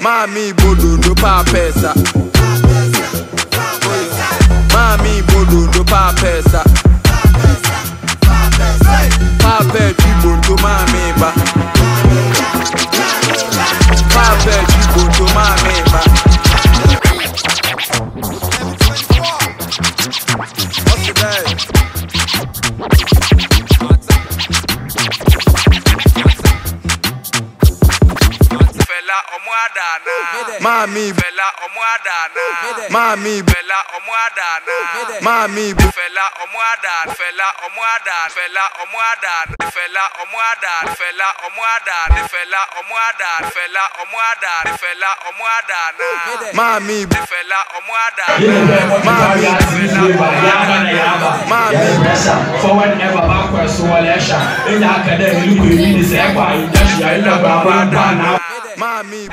Mami bololo pa pesa. Mami bololo pa pesa. Pa pesa. Pa pesa. Pa pesa. Pa pesa. ọmọ àdànà. Máàmì ìbẹ̀là ọmọ àdànà. Máàmì ìbẹ̀là ọmọ àdànà. Máàmì ìbẹ̀. Fẹ̀là ọmọ àdànà. Fẹ̀là ọmọ àdànà. Fẹ̀là ọmọ àdànà. Fẹ̀là ọmọ àdànà. Fẹ̀là ọmọ àdànà. Fẹ̀là ọmọ àdànà. Fẹ̀là ọmọ àdànà. Fẹ̀là ọmọ àdànà. Máàmì ìbẹ̀. Fẹ̀là ọmọ àdànà. Máàmì ìbẹ̀. Máàmì ìbẹ̀. Fọwọ́n ẹ me.